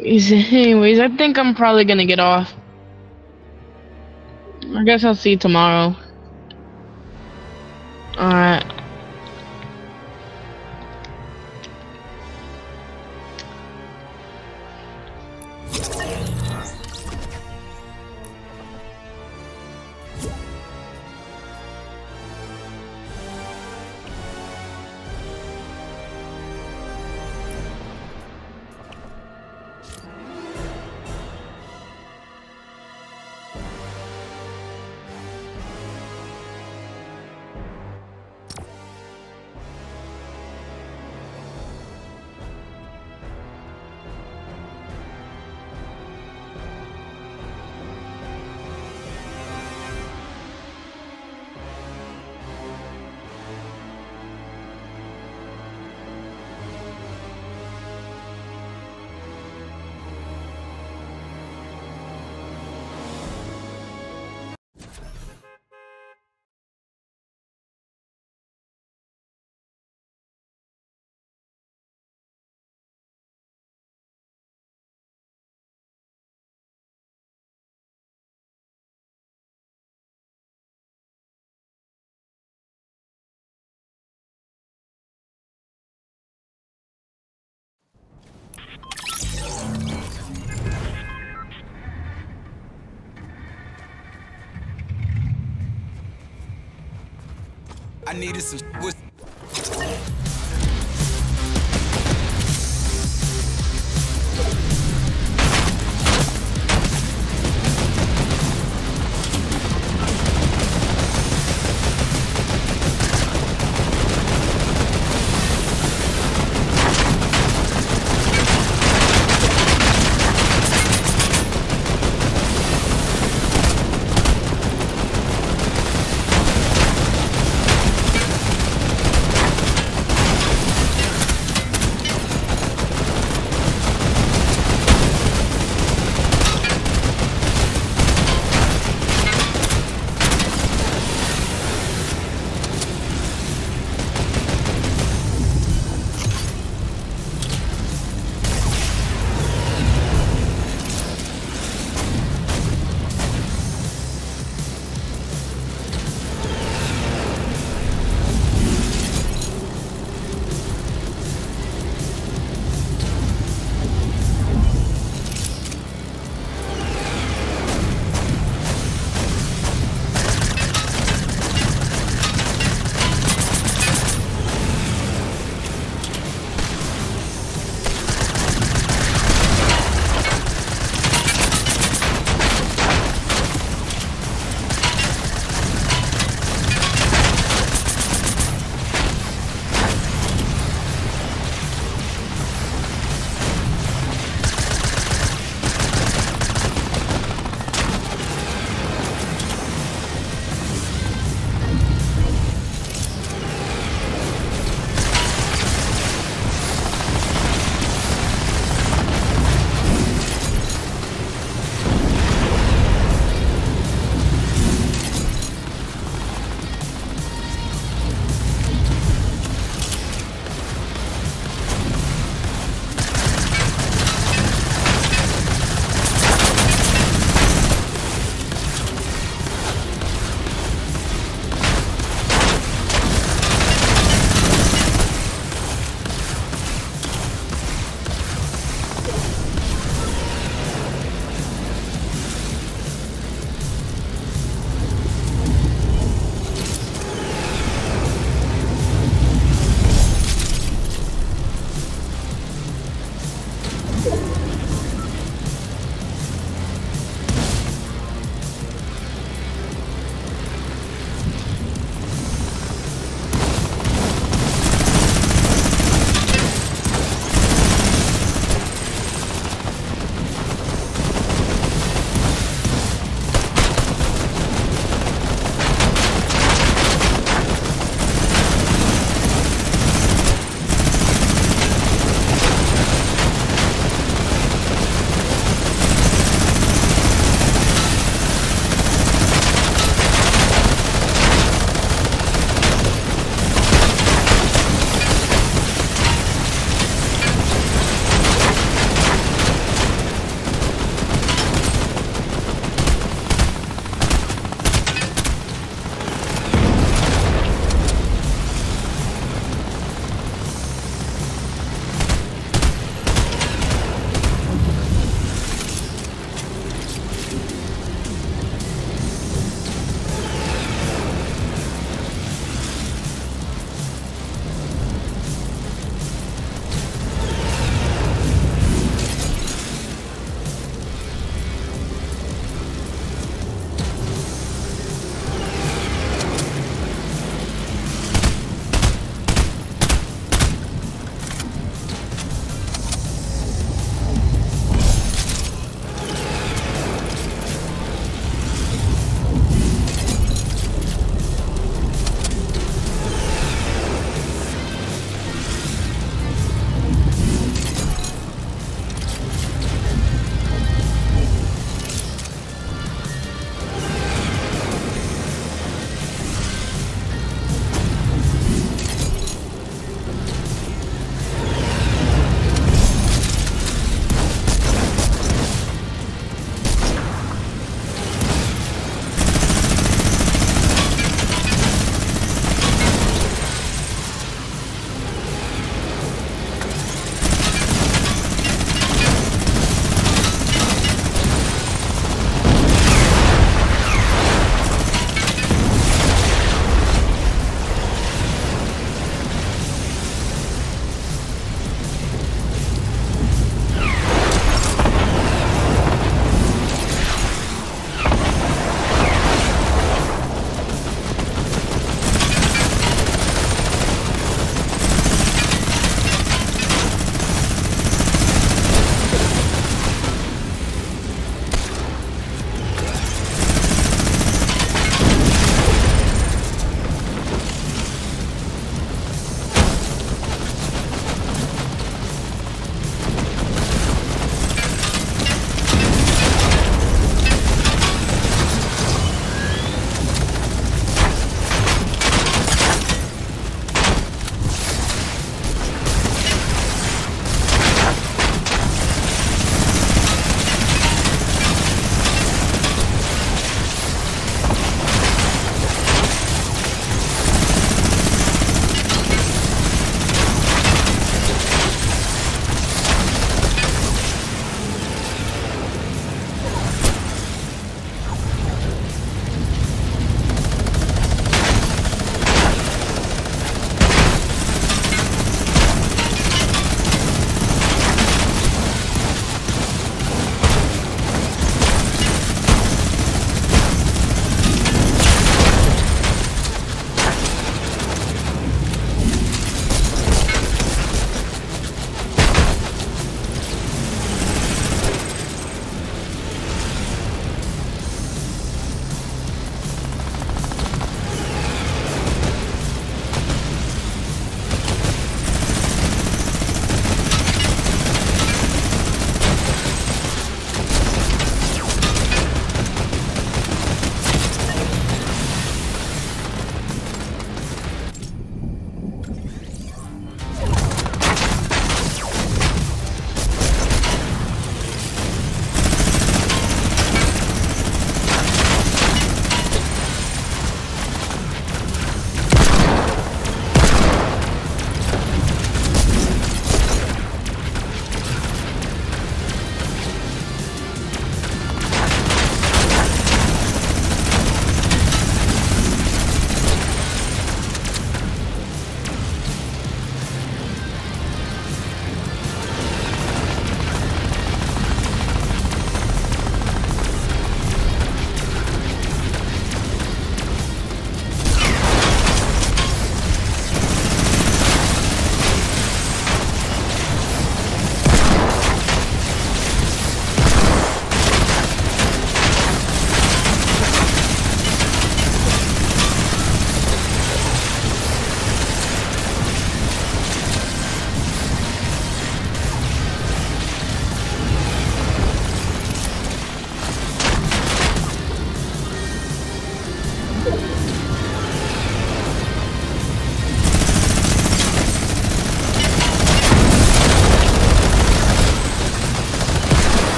Anyways, I think I'm probably gonna get off. I guess I'll see you tomorrow. Alright. I needed some with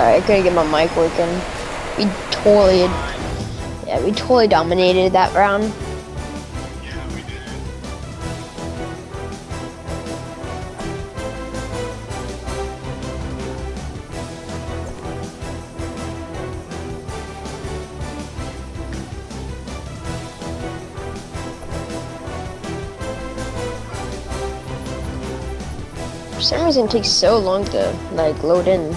Sorry, I couldn't get my mic working. We totally, yeah, we totally dominated that round. For some reason, it takes so long to like load in.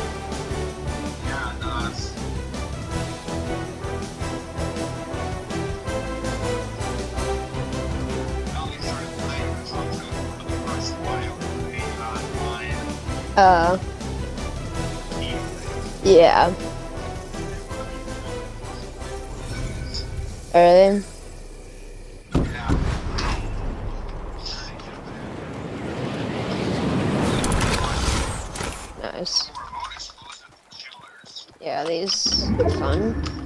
Uh, yeah. Early. Nice. Yeah, these are fun.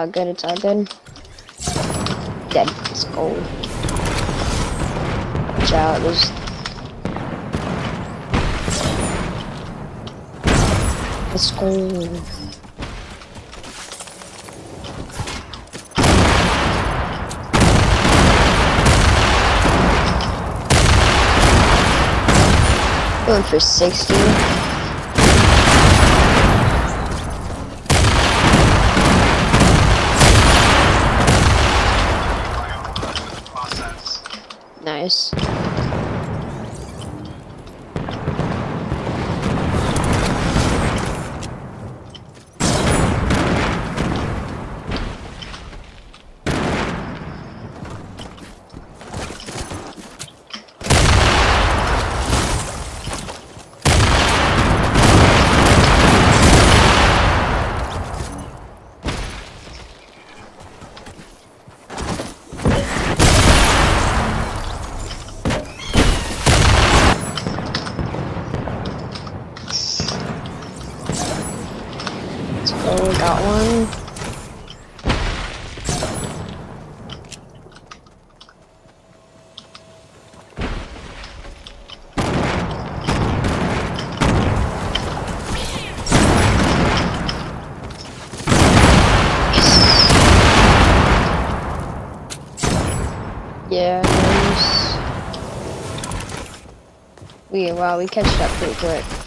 All good, it's all good. Dead. Let's go. Watch out, there's... Going for 60. Nice. We wow, we catched up pretty quick.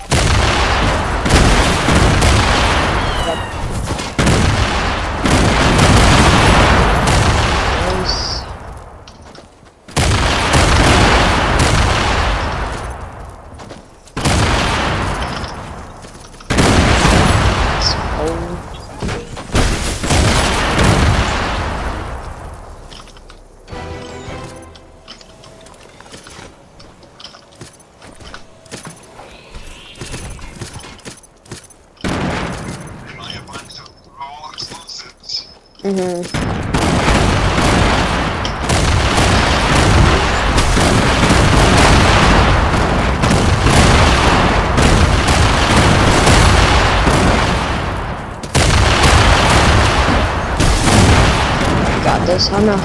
Got. Oh no.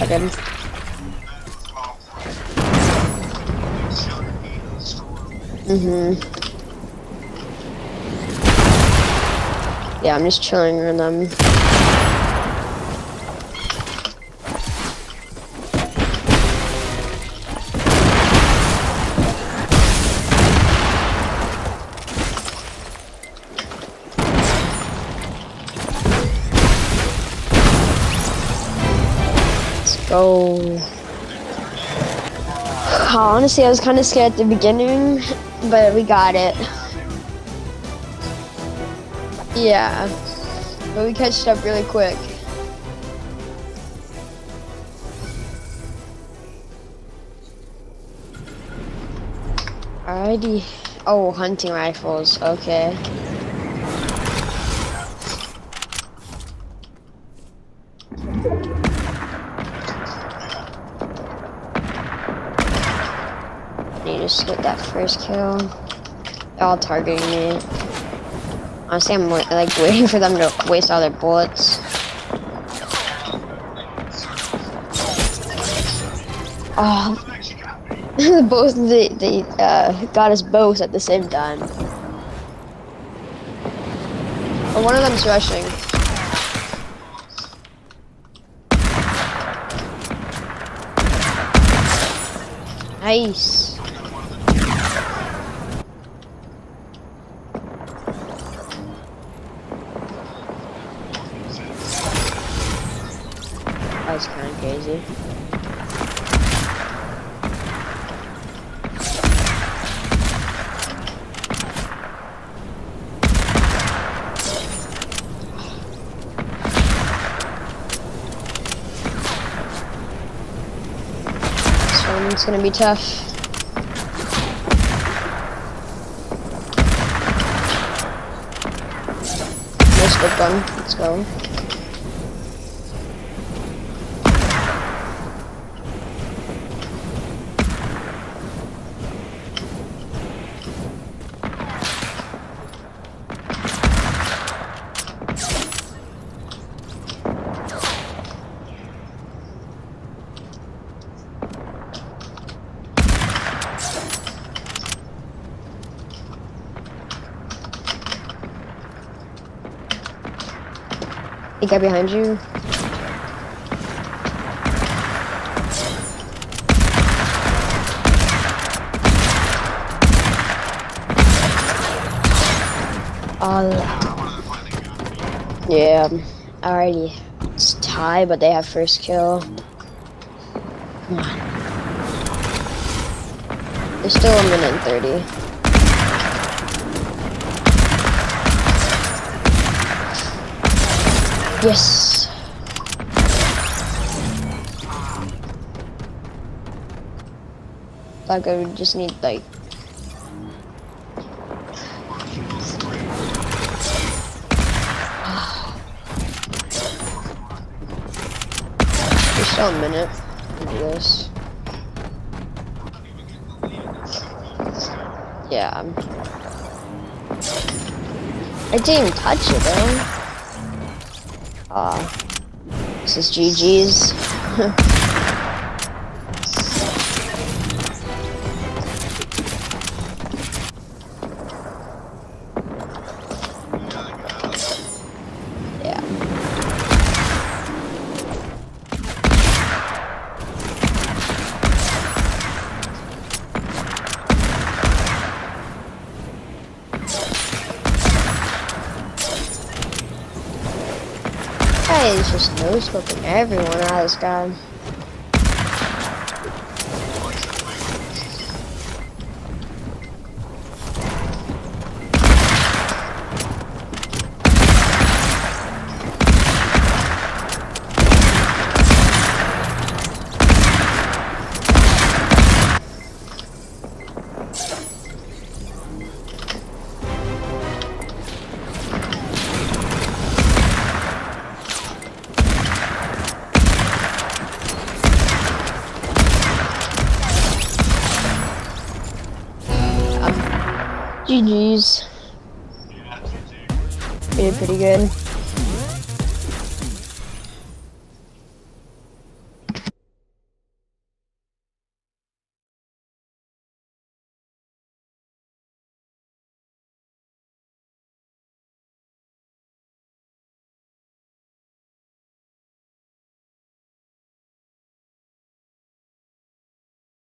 I didn't. Mm-hmm. Yeah, I'm just chilling around them. Go. Uh, honestly, I was kind of scared at the beginning, but we got it. Yeah, but we catched up really quick. Alrighty. Oh, hunting rifles. Okay. Need to just get that first kill. They're all targeting me. Honestly, I'm like waiting for them to waste all their bullets. Oh, both they they uh, got us both at the same time. But one of them's rushing. Nice. Gonna be tough. Nice good gun. Let's go. The guy behind you. All. Yeah. Alrighty. It's tie, but they have first kill. Come on. Still a minute and 30. Yes. Like I would just need like still a minute this. Yeah. I'm- didn't touch it though. Ah. this is GG's. just scoping everyone out of this guy. Good.